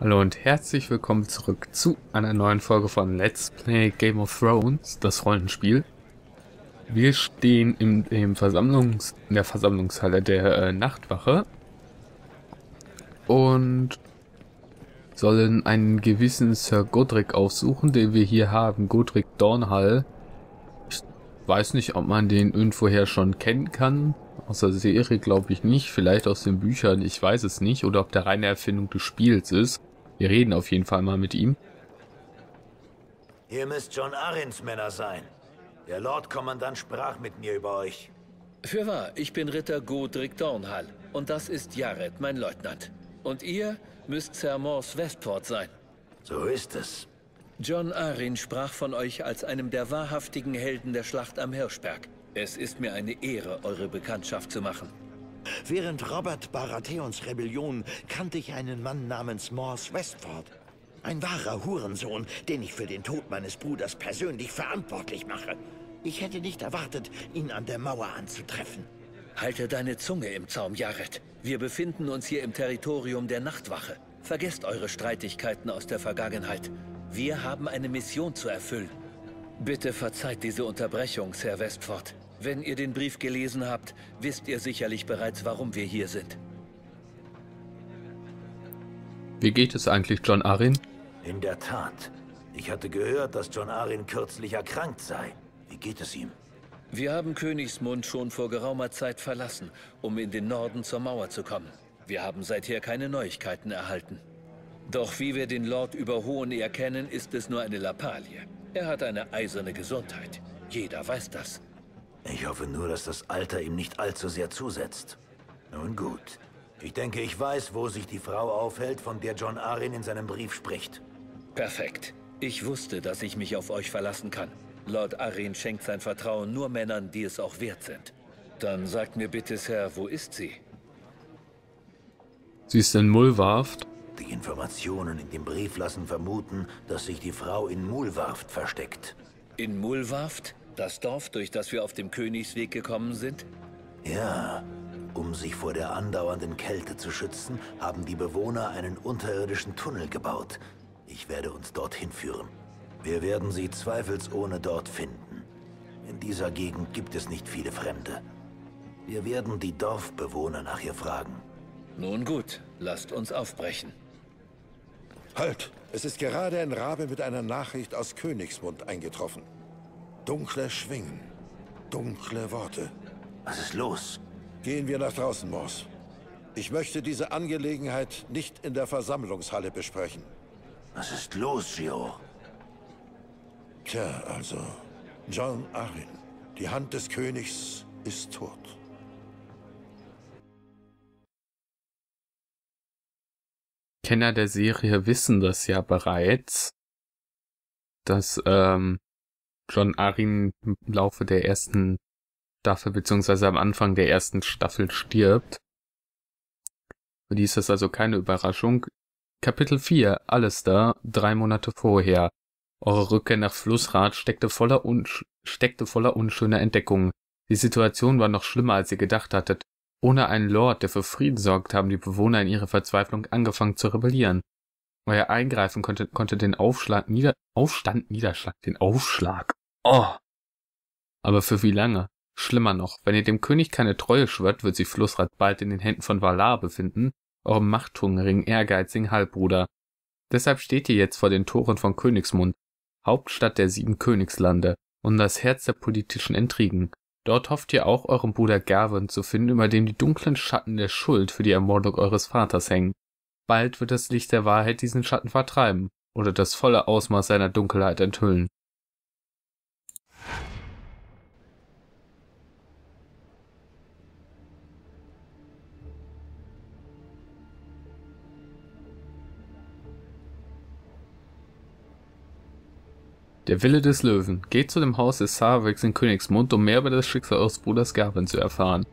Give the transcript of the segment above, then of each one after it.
Hallo und herzlich willkommen zurück zu einer neuen Folge von Let's Play Game of Thrones, das Rollenspiel. Wir stehen im, im Versammlungs, in der Versammlungshalle der äh, Nachtwache und sollen einen gewissen Sir Godric aufsuchen, den wir hier haben, Godric Dornhall. Ich weiß nicht, ob man den irgendwoher schon kennen kann. Aus der Serie glaube ich nicht, vielleicht aus den Büchern, ich weiß es nicht, oder ob der reine Erfindung des Spiels ist. Wir reden auf jeden Fall mal mit ihm. Ihr müsst John Arins Männer sein. Der Lordkommandant sprach mit mir über euch. Für wahr, ich bin Ritter Godric Dornhall und das ist Jared, mein Leutnant. Und ihr müsst Sir Mors Westport sein. So ist es. John Arin sprach von euch als einem der wahrhaftigen Helden der Schlacht am Hirschberg. Es ist mir eine Ehre, eure Bekanntschaft zu machen. Während Robert Baratheons Rebellion kannte ich einen Mann namens Morse Westford. Ein wahrer Hurensohn, den ich für den Tod meines Bruders persönlich verantwortlich mache. Ich hätte nicht erwartet, ihn an der Mauer anzutreffen. Halte deine Zunge im Zaum, Jared. Wir befinden uns hier im Territorium der Nachtwache. Vergesst eure Streitigkeiten aus der Vergangenheit. Wir haben eine Mission zu erfüllen. Bitte verzeiht diese Unterbrechung, Sir Westford. Wenn ihr den Brief gelesen habt, wisst ihr sicherlich bereits, warum wir hier sind. Wie geht es eigentlich John Arryn? In der Tat. Ich hatte gehört, dass John Arryn kürzlich erkrankt sei. Wie geht es ihm? Wir haben Königsmund schon vor geraumer Zeit verlassen, um in den Norden zur Mauer zu kommen. Wir haben seither keine Neuigkeiten erhalten. Doch wie wir den Lord über Hohenehr kennen, ist es nur eine Lappalie. Er hat eine eiserne Gesundheit. Jeder weiß das. Ich hoffe nur, dass das Alter ihm nicht allzu sehr zusetzt. Nun gut. Ich denke, ich weiß, wo sich die Frau aufhält, von der John Arryn in seinem Brief spricht. Perfekt. Ich wusste, dass ich mich auf euch verlassen kann. Lord Arryn schenkt sein Vertrauen nur Männern, die es auch wert sind. Dann sagt mir bitte, Sir, wo ist sie? Sie ist in Mullwarft. Die Informationen in dem Brief lassen vermuten, dass sich die Frau in Mulwarft versteckt. In Mulwarft? Das Dorf, durch das wir auf dem Königsweg gekommen sind? Ja, um sich vor der andauernden Kälte zu schützen, haben die Bewohner einen unterirdischen Tunnel gebaut. Ich werde uns dorthin führen. Wir werden sie zweifelsohne dort finden. In dieser Gegend gibt es nicht viele Fremde. Wir werden die Dorfbewohner nach ihr fragen. Nun gut, lasst uns aufbrechen. Halt! Es ist gerade ein Rabe mit einer Nachricht aus Königsmund eingetroffen. Dunkle Schwingen. Dunkle Worte. Was ist los? Gehen wir nach draußen, Morse. Ich möchte diese Angelegenheit nicht in der Versammlungshalle besprechen. Was ist los, Gio? Tja, also, John Arryn, die Hand des Königs ist tot. Kenner der Serie wissen das ja bereits, dass ähm, John Arryn im Laufe der ersten Staffel beziehungsweise am Anfang der ersten Staffel stirbt. Für die ist das also keine Überraschung. Kapitel 4, alles da, drei Monate vorher. Eure Rückkehr nach Flussrad steckte voller, unsch steckte voller unschöner Entdeckungen. Die Situation war noch schlimmer, als ihr gedacht hattet. Ohne einen Lord, der für Frieden sorgt, haben die Bewohner in ihrer Verzweiflung angefangen zu rebellieren. Euer Eingreifen konnte, konnte den Aufschlag, nieder, Aufstand, Niederschlag, den Aufschlag. Oh! Aber für wie lange? Schlimmer noch, wenn ihr dem König keine Treue schwört, wird sich Flussrad bald in den Händen von Valar befinden, eurem machthungrigen, ehrgeizigen Halbbruder. Deshalb steht ihr jetzt vor den Toren von Königsmund, Hauptstadt der sieben Königslande und das Herz der politischen Intrigen. Dort hofft ihr auch, euren Bruder Garwin zu finden, über dem die dunklen Schatten der Schuld für die Ermordung eures Vaters hängen. Bald wird das Licht der Wahrheit diesen Schatten vertreiben oder das volle Ausmaß seiner Dunkelheit enthüllen. Der Wille des Löwen. Geht zu dem Haus des Sarwix in Königsmund, um mehr über das Schicksal eures Bruders Gavin zu erfahren.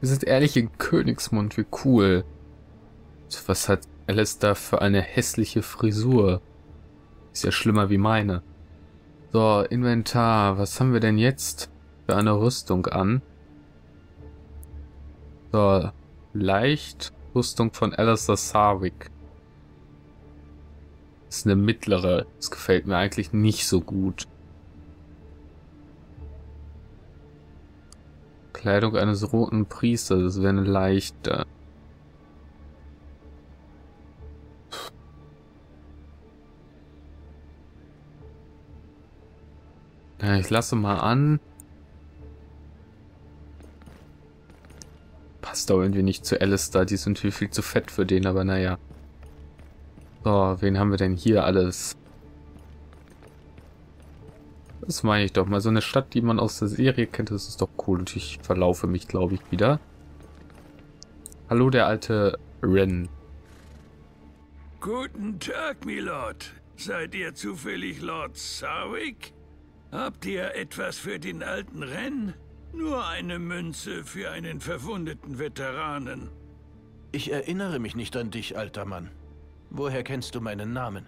Wir sind ehrlich in Königsmund, wie cool. Was hat Alistair für eine hässliche Frisur? Ist ja schlimmer wie meine. So, Inventar. Was haben wir denn jetzt für eine Rüstung an? So, leicht Rüstung von Alistair Sarwick. Das ist eine mittlere. Das gefällt mir eigentlich nicht so gut. Kleidung eines roten Priesters, das wäre eine leichte. Ich lasse mal an. Passt doch irgendwie nicht zu Alistair. Die sind viel, viel zu fett für den, aber naja. So, wen haben wir denn hier alles? Das meine ich doch mal. So eine Stadt, die man aus der Serie kennt, das ist doch cool. Und ich verlaufe mich, glaube ich, wieder. Hallo, der alte Ren. Guten Tag, Milord. Seid ihr zufällig Lord Sarwick? Habt ihr etwas für den alten Ren? Nur eine Münze für einen verwundeten Veteranen. Ich erinnere mich nicht an dich, alter Mann. Woher kennst du meinen Namen?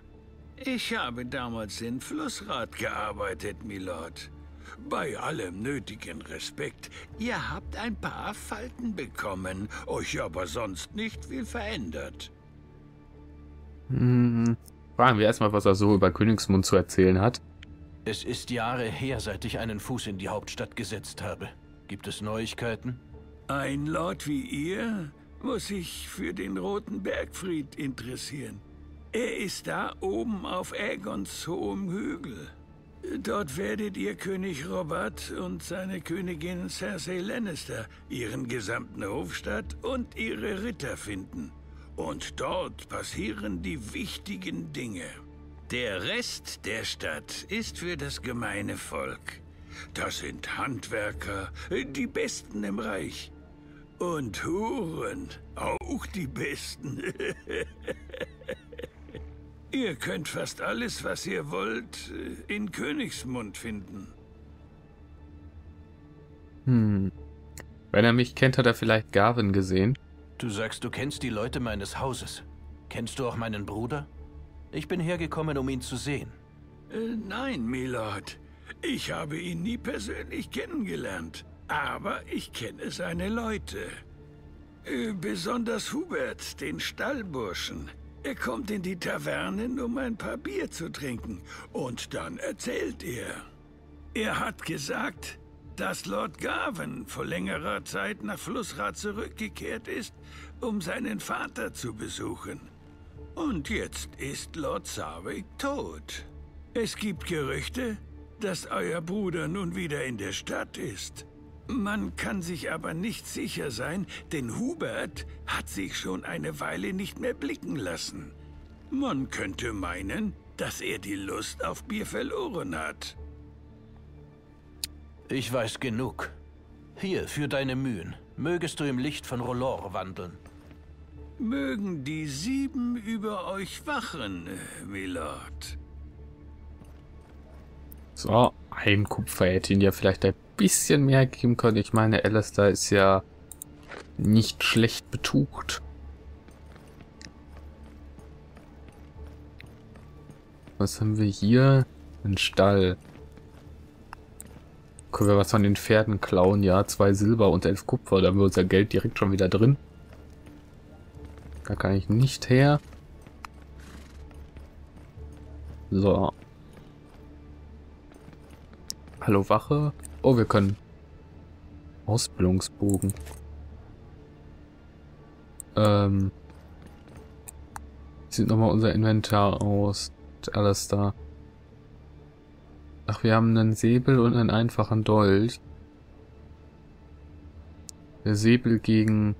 Ich habe damals in Flussrad gearbeitet, Milord. Bei allem nötigen Respekt, ihr habt ein paar Falten bekommen, euch aber sonst nicht viel verändert. Hm, fragen wir erstmal, was er so über Königsmund zu erzählen hat. Es ist Jahre her, seit ich einen Fuß in die Hauptstadt gesetzt habe. Gibt es Neuigkeiten? Ein Lord wie ihr muss sich für den Roten Bergfried interessieren. Er ist da oben auf Aegons hohem Hügel. Dort werdet ihr König Robert und seine Königin Cersei Lannister, ihren gesamten Hofstadt und ihre Ritter finden. Und dort passieren die wichtigen Dinge. Der Rest der Stadt ist für das gemeine Volk. Das sind Handwerker, die Besten im Reich. Und Huren, auch die Besten. ihr könnt fast alles, was ihr wollt, in Königsmund finden. Hm. Wenn er mich kennt, hat er vielleicht Garvin gesehen. Du sagst, du kennst die Leute meines Hauses. Kennst du auch meinen Bruder? Ich bin hergekommen, um ihn zu sehen. Äh, nein, Milord. Ich habe ihn nie persönlich kennengelernt. Aber ich kenne seine Leute. Äh, besonders Hubert, den Stallburschen. Er kommt in die Tavernen, um ein paar Bier zu trinken. Und dann erzählt er. Er hat gesagt, dass Lord Garvin vor längerer Zeit nach Flussrad zurückgekehrt ist, um seinen Vater zu besuchen. Und jetzt ist Lord Sarwick tot. Es gibt Gerüchte, dass euer Bruder nun wieder in der Stadt ist. Man kann sich aber nicht sicher sein, denn Hubert hat sich schon eine Weile nicht mehr blicken lassen. Man könnte meinen, dass er die Lust auf Bier verloren hat. Ich weiß genug. Hier, für deine Mühen. Mögest du im Licht von Rolor wandeln. Mögen die Sieben über euch wachen, Milord. So, ein Kupfer hätte ihn ja vielleicht ein bisschen mehr geben können. Ich meine, Alistair ist ja nicht schlecht betucht. Was haben wir hier? Ein Stall. Können wir was von den Pferden klauen? Ja, zwei Silber und elf Kupfer. Da haben wir unser Geld direkt schon wieder drin. Da kann ich nicht her. So. Hallo Wache. Oh, wir können. Ausbildungsbogen. Ähm. Sieht nochmal unser Inventar aus. Alles da. Ach, wir haben einen Säbel und einen einfachen Dolch. Der Säbel gegen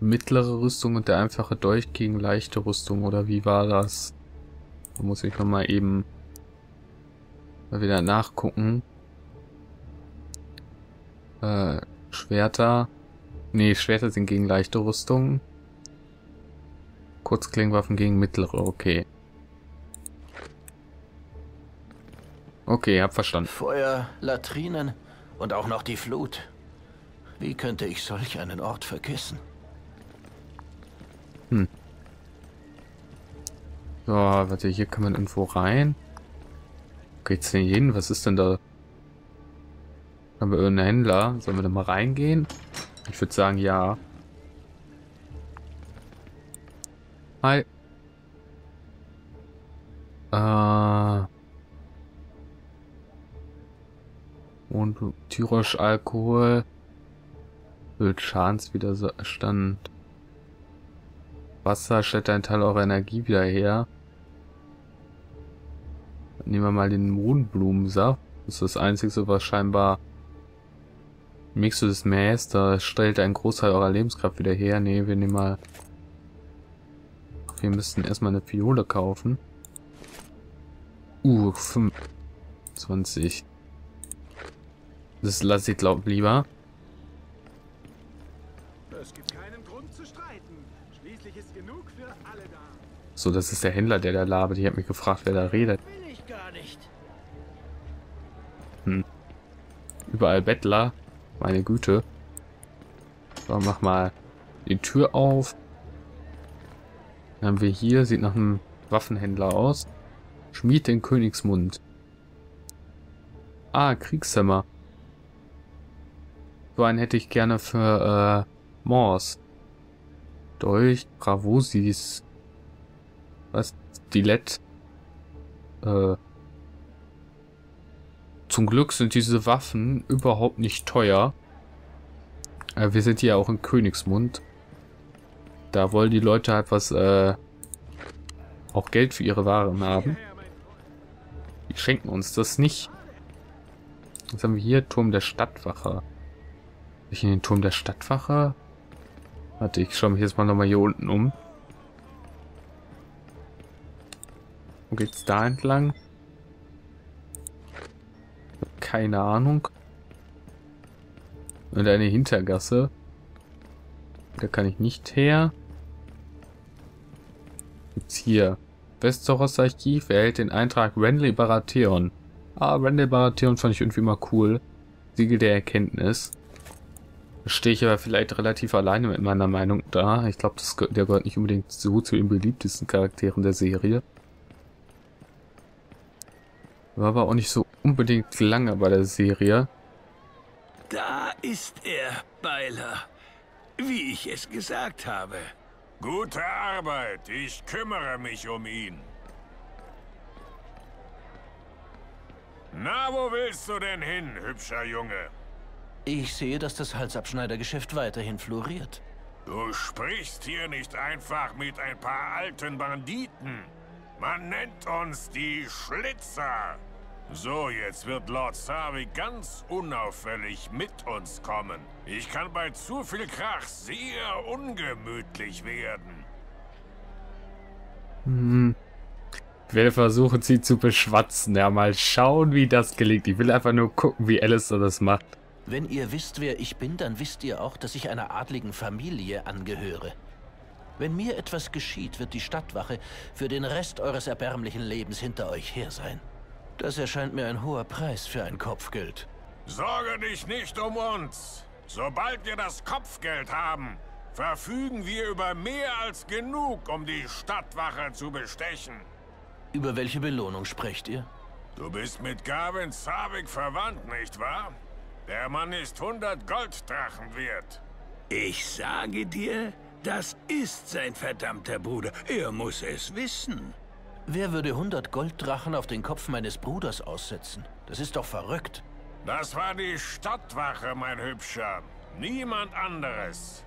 mittlere Rüstung und der einfache Dolch gegen leichte Rüstung, oder wie war das? Da muss ich mal eben mal wieder nachgucken. Äh, Schwerter. Nee, Schwerter sind gegen leichte Rüstung. Kurzklingenwaffen gegen mittlere, okay. Okay, hab verstanden. Feuer, Latrinen und auch noch die Flut. Wie könnte ich solch einen Ort vergessen? So, warte, hier kann man irgendwo rein. Geht's denn hin? Was ist denn da? Haben wir irgendeinen Händler? Sollen wir da mal reingehen? Ich würde sagen, ja. Hi. Äh. Und Tyrosch Alkohol. Hüllt Schadenswiderstand. Wasser stellt einen Teil eurer Energie wieder her. Nehmen wir mal den Mohnblumensaft. Das ist das einzige, was scheinbar Mäß, da stellt ein Großteil eurer Lebenskraft wieder her. Ne, wir nehmen mal... Wir müssten erstmal eine Fiole kaufen. Uh, 25. Das lasse ich glaub lieber. Es gibt keinen Grund zu streiten. Schließlich ist genug für alle da. So, das ist der Händler, der da labert. Ich habe mich gefragt, wer da redet. Gar nicht. Hm. Überall Bettler. Meine Güte. So, mach mal die Tür auf. Dann haben wir hier, sieht nach einem Waffenhändler aus. Schmied den Königsmund. Ah, Kriegshämmer. So einen hätte ich gerne für äh, Morse. Dolch, Bravosis. Was? Stilett. Äh, zum Glück sind diese Waffen überhaupt nicht teuer. Äh, wir sind hier auch in Königsmund. Da wollen die Leute halt was, äh, auch Geld für ihre Waren haben. Die schenken uns das nicht. Was haben wir hier? Turm der Stadtwache. Ich in den Turm der Stadtwache? Warte, ich schaue mich jetzt mal nochmal hier unten um. Wo geht's da entlang? Keine Ahnung. Und eine Hintergasse. Da kann ich nicht her. Jetzt hier. Westeros Archiv erhält den Eintrag Renly Baratheon. Ah, Renly Baratheon fand ich irgendwie mal cool. Siegel der Erkenntnis. Da stehe ich aber vielleicht relativ alleine mit meiner Meinung da. Ich glaube, der gehört nicht unbedingt so zu den beliebtesten Charakteren der Serie. War aber auch nicht so unbedingt lange bei der Serie. Da ist er, Beiler. Wie ich es gesagt habe. Gute Arbeit. Ich kümmere mich um ihn. Na, wo willst du denn hin, hübscher Junge? Ich sehe, dass das Halsabschneidergeschäft weiterhin floriert. Du sprichst hier nicht einfach mit ein paar alten Banditen. Man nennt uns die Schlitzer. So, jetzt wird Lord Sarvi ganz unauffällig mit uns kommen. Ich kann bei zu viel Krach sehr ungemütlich werden. Hm. Ich werde versuchen, sie zu beschwatzen. Ja, mal schauen, wie das gelingt. Ich will einfach nur gucken, wie Alistair das macht. Wenn ihr wisst, wer ich bin, dann wisst ihr auch, dass ich einer adligen Familie angehöre. Wenn mir etwas geschieht, wird die Stadtwache für den Rest eures erbärmlichen Lebens hinter euch her sein. Das erscheint mir ein hoher Preis für ein Kopfgeld. Sorge dich nicht um uns. Sobald wir das Kopfgeld haben, verfügen wir über mehr als genug, um die Stadtwache zu bestechen. Über welche Belohnung sprecht ihr? Du bist mit Gavin Zavik verwandt, nicht wahr? Der Mann ist 100 Golddrachen wert. Ich sage dir, das ist sein verdammter Bruder. Er muss es wissen. Wer würde 100 Golddrachen auf den Kopf meines Bruders aussetzen? Das ist doch verrückt. Das war die Stadtwache, mein Hübscher. Niemand anderes.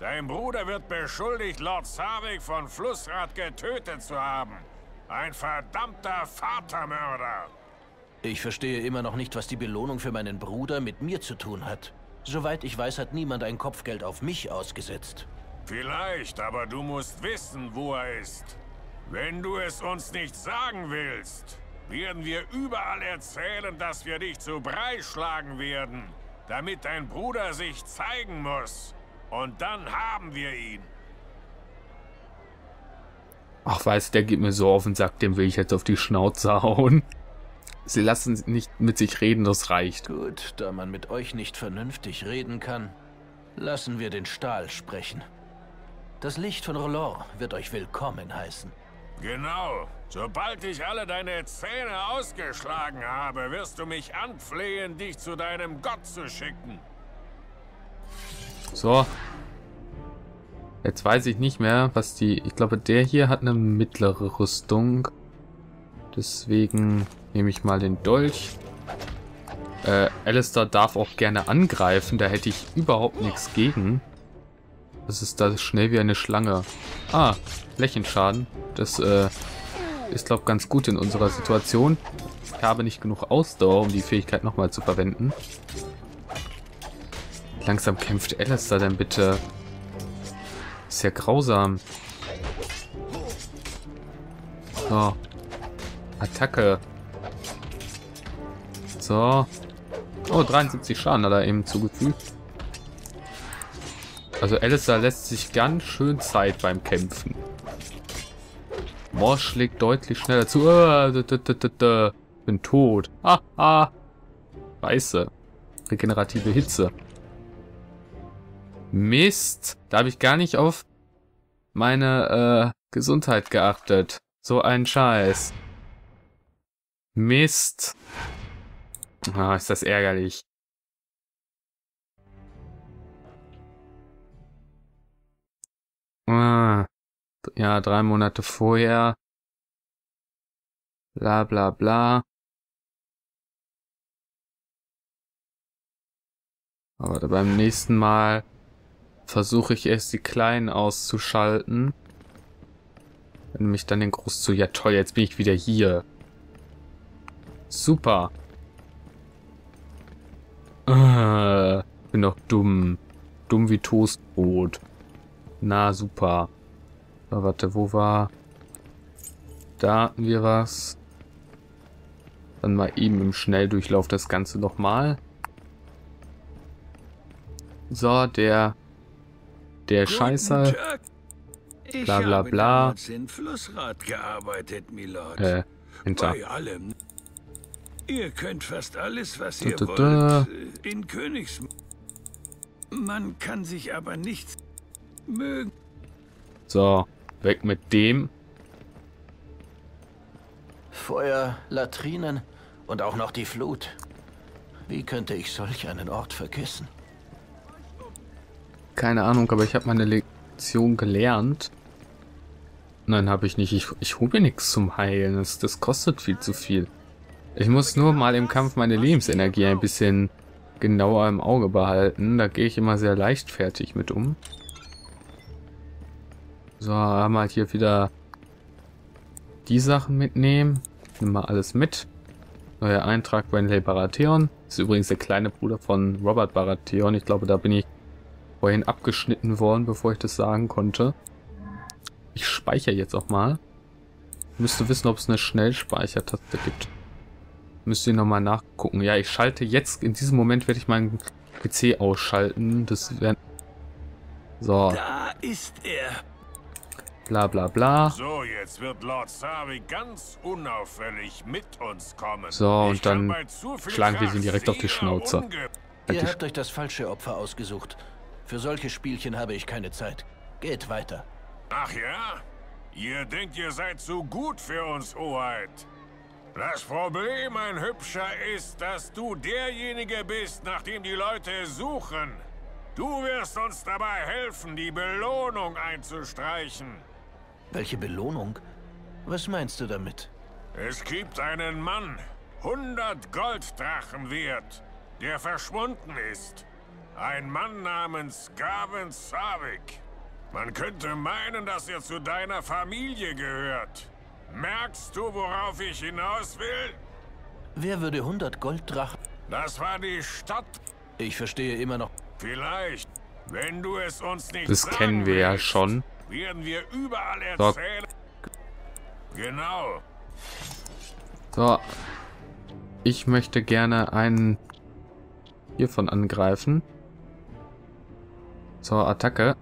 Dein Bruder wird beschuldigt, Lord Savik von Flussrad getötet zu haben. Ein verdammter Vatermörder. Ich verstehe immer noch nicht, was die Belohnung für meinen Bruder mit mir zu tun hat. Soweit ich weiß, hat niemand ein Kopfgeld auf mich ausgesetzt. Vielleicht, aber du musst wissen, wo er ist. Wenn du es uns nicht sagen willst, werden wir überall erzählen, dass wir dich zu Brei schlagen werden, damit dein Bruder sich zeigen muss. Und dann haben wir ihn. Ach weiß, der geht mir so auf den Sack, dem will ich jetzt auf die Schnauze hauen. Sie lassen nicht mit sich reden, das reicht. Gut, da man mit euch nicht vernünftig reden kann, lassen wir den Stahl sprechen. Das Licht von Roland wird euch willkommen heißen. Genau. Sobald ich alle deine Zähne ausgeschlagen habe, wirst du mich anflehen, dich zu deinem Gott zu schicken. So. Jetzt weiß ich nicht mehr, was die... Ich glaube, der hier hat eine mittlere Rüstung. Deswegen nehme ich mal den Dolch. Äh, Alistair darf auch gerne angreifen, da hätte ich überhaupt nichts gegen. Das ist da schnell wie eine Schlange. Ah, Flächenschaden. Das äh, ist, glaube ich, ganz gut in unserer Situation. Ich habe nicht genug Ausdauer, um die Fähigkeit nochmal zu verwenden. Langsam kämpft Alistair denn bitte. Ist ja grausam. So. Attacke. So. Oh, 73 Schaden hat er eben zugefügt. Also Alistair lässt sich ganz schön Zeit beim Kämpfen. Morsch schlägt deutlich schneller zu. Oh, bin tot. Ah, ah. Scheiße. Regenerative Hitze. Mist. Da habe ich gar nicht auf meine äh, Gesundheit geachtet. So ein Scheiß. Mist. Ah, ist das ärgerlich. Ah, ja, drei Monate vorher. Bla bla bla. Aber beim nächsten Mal versuche ich erst die Kleinen auszuschalten. Wenn mich dann den Groß zu... Ja toll, jetzt bin ich wieder hier. Super. Äh, bin doch dumm. Dumm wie Toastbrot. Na, super. So, warte, wo war... Da hatten wir was. Dann mal eben im Schnelldurchlauf das Ganze nochmal. So, der... Der Scheißer. Bla bla bla. in Flussrad gearbeitet, Milord. Äh, hinter. Bei allem. Ihr könnt fast alles, was ihr Da, da, da. wollt, äh, in Königs... Man kann sich aber nichts mögen. So, weg mit dem. Feuer, Latrinen und auch noch die Flut. Wie könnte ich solch einen Ort vergessen? Keine Ahnung, aber ich habe meine Lektion gelernt. Nein, habe ich nicht. Ich, ich hole mir nichts zum Heilen. Das, das kostet viel zu viel. Ich muss nur mal im Kampf meine Lebensenergie ein bisschen genauer im Auge behalten. Da gehe ich immer sehr leichtfertig mit um. So, haben wir halt hier wieder die Sachen mitnehmen. Nimm mal alles mit. Neuer Eintrag Renley Baratheon. Ist übrigens der kleine Bruder von Robert Baratheon. Ich glaube, da bin ich vorhin abgeschnitten worden, bevor ich das sagen konnte. Ich speichere jetzt auch mal. Müsste wissen, ob es eine Schnellspeichertaste gibt. Müsste ich nochmal nachgucken. Ja, ich schalte jetzt, in diesem Moment werde ich meinen PC ausschalten. Das wäre... So, Da ist er. Bla bla bla. So, jetzt wird Lord Sarvi ganz unauffällig mit uns kommen. So, und dann zu schlagen wir sie Krach direkt auf die Schnauze. Ihr habt euch das falsche Opfer ausgesucht. Für solche Spielchen habe ich keine Zeit. Geht weiter. Ach ja? Ihr denkt, ihr seid so gut für uns, Hoheit. Das Problem, mein Hübscher, ist, dass du derjenige bist, nach dem die Leute suchen. Du wirst uns dabei helfen, die Belohnung einzustreichen. Welche Belohnung? Was meinst du damit? Es gibt einen Mann, 100 Golddrachen wert, der verschwunden ist. Ein Mann namens Gavin Savik. Man könnte meinen, dass er zu deiner Familie gehört. Merkst du, worauf ich hinaus will? Wer würde 100 Golddrachen... Das war die Stadt. Ich verstehe immer noch... Vielleicht. Wenn du es uns nicht Das sagen kennen wir ja schon. Werden wir überall So. erzählen. Genau. So. Ich möchte gerne einen hiervon angreifen. So, Attacke.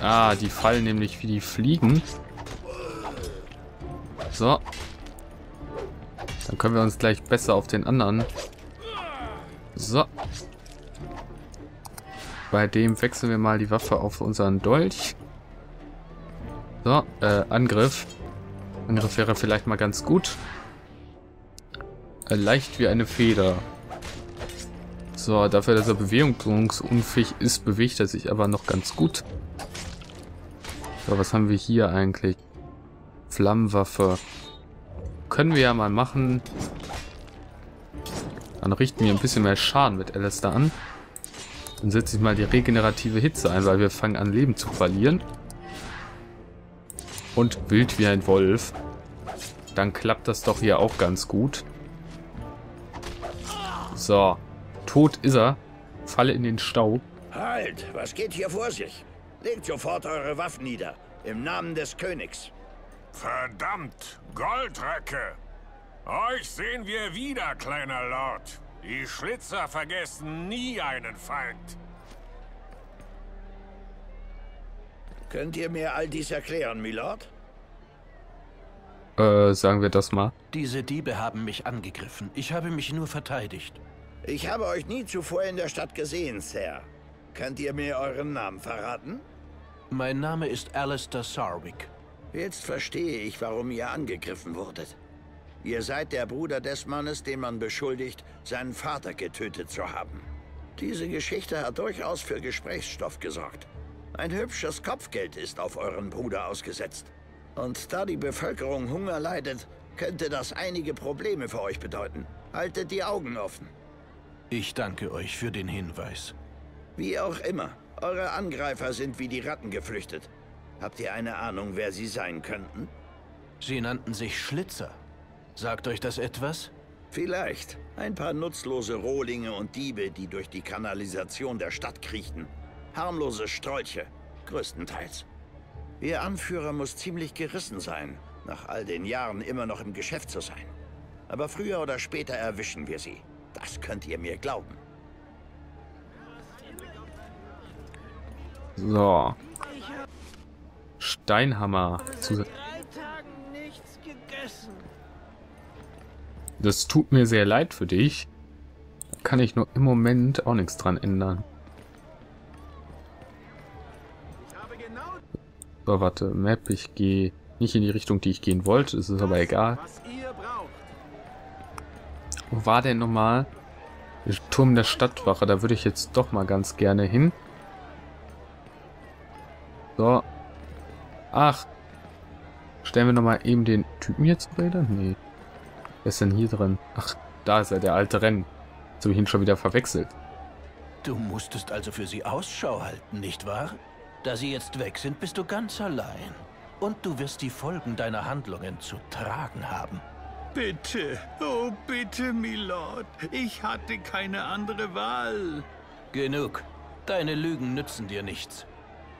Ah, die fallen nämlich wie die Fliegen. So. Dann können wir uns gleich besser auf den anderen. So. Bei dem wechseln wir mal die Waffe auf unseren Dolch. So, äh, Angriff. Angriff wäre vielleicht mal ganz gut. Äh, leicht wie eine Feder. So, dafür, dass er bewegungsunfähig ist, bewegt er sich aber noch ganz gut. So, was haben wir hier eigentlich? Flammenwaffe. Können wir ja mal machen. Dann richten wir ein bisschen mehr Schaden mit Alistair an. Dann setze ich mal die regenerative Hitze ein, weil wir fangen an Leben zu verlieren. Und wild wie ein Wolf. Dann klappt das doch hier auch ganz gut. So. Tot ist er. Falle in den Stau. Halt, was geht hier vor sich? Legt sofort eure Waffen nieder. Im Namen des Königs. Verdammt, Goldröcke! Euch sehen wir wieder, kleiner Lord. Die Schlitzer vergessen nie einen Feind. Könnt ihr mir all dies erklären, Milord? Äh, sagen wir das mal. Diese Diebe haben mich angegriffen. Ich habe mich nur verteidigt. Ich habe euch nie zuvor in der Stadt gesehen, Sir. Könnt ihr mir euren Namen verraten? Mein Name ist Alistair Sarwick. Jetzt verstehe ich, warum ihr angegriffen wurdet. Ihr seid der Bruder des Mannes, den man beschuldigt, seinen Vater getötet zu haben. Diese Geschichte hat durchaus für Gesprächsstoff gesorgt. Ein hübsches Kopfgeld ist auf euren Bruder ausgesetzt. Und da die Bevölkerung Hunger leidet, könnte das einige Probleme für euch bedeuten. Haltet die Augen offen. Ich danke euch für den Hinweis. Wie auch immer, eure Angreifer sind wie die Ratten geflüchtet. Habt ihr eine Ahnung, wer sie sein könnten? Sie nannten sich Schlitzer. Sagt euch das etwas? Vielleicht. Ein paar nutzlose Rohlinge und Diebe, die durch die Kanalisation der Stadt kriechten. Harmlose Strolche, größtenteils. Ihr Anführer muss ziemlich gerissen sein, nach all den Jahren immer noch im Geschäft zu sein. Aber früher oder später erwischen wir sie. Das könnt ihr mir glauben. So. Steinhammer. Zu das tut mir sehr leid für dich. Kann ich nur im Moment auch nichts dran ändern. So, warte. Map, ich gehe nicht in die Richtung, die ich gehen wollte. Es ist aber egal. Wo war denn nochmal? Der Turm der Stadtwache. Da würde ich jetzt doch mal ganz gerne hin. So. Ach. Stellen wir nochmal eben den Typen hier zu Rede? Nee. Wer ist denn hier drin? Ach, da ist er, der alte Rennen. Jetzt habe ich ihn schon wieder verwechselt. Du musstest also für sie Ausschau halten, nicht wahr? Da sie jetzt weg sind, bist du ganz allein. Und du wirst die Folgen deiner Handlungen zu tragen haben. Bitte, oh bitte, Milord. Ich hatte keine andere Wahl. Genug. Deine Lügen nützen dir nichts.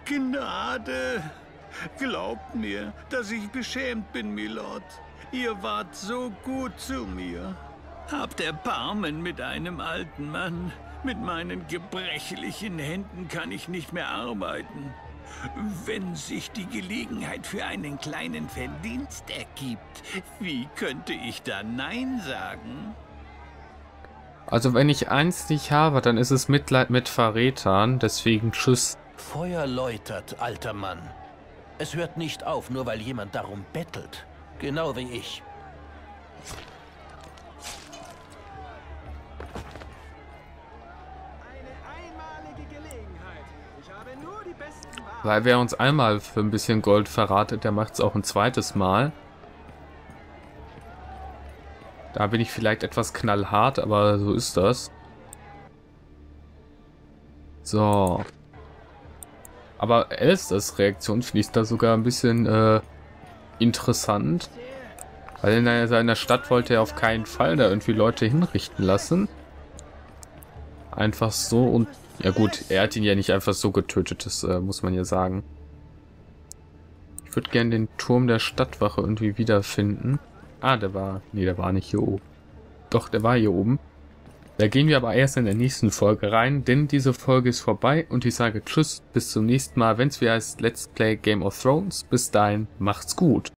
Gnade. Glaubt mir, dass ich beschämt bin, Milord. Ihr wart so gut zu mir. Habt Erbarmen mit einem alten Mann. Mit meinen gebrechlichen Händen kann ich nicht mehr arbeiten. Wenn sich die Gelegenheit für einen kleinen Verdienst ergibt, wie könnte ich da Nein sagen? Also wenn ich eins nicht habe, dann ist es Mitleid mit Verrätern. Deswegen tschüss. Feuer läutert, alter Mann. Es hört nicht auf, nur weil jemand darum bettelt. Genau wie ich. Weil wer uns einmal für ein bisschen Gold verratet, der macht es auch ein zweites Mal. Da bin ich vielleicht etwas knallhart, aber so ist das. So. Aber Elsters Reaktion fließt da sogar ein bisschen äh, interessant. Weil in seiner Stadt wollte er auf keinen Fall da irgendwie Leute hinrichten lassen. Einfach so und ja gut, er hat ihn ja nicht einfach so getötet, das äh, muss man ja sagen. Ich würde gerne den Turm der Stadtwache irgendwie wiederfinden. Ah, der war... Nee, der war nicht hier oben. Doch, der war hier oben. Da gehen wir aber erst in der nächsten Folge rein, denn diese Folge ist vorbei und ich sage Tschüss, bis zum nächsten Mal, wenn es wieder heißt Let's Play Game of Thrones. Bis dahin, macht's gut.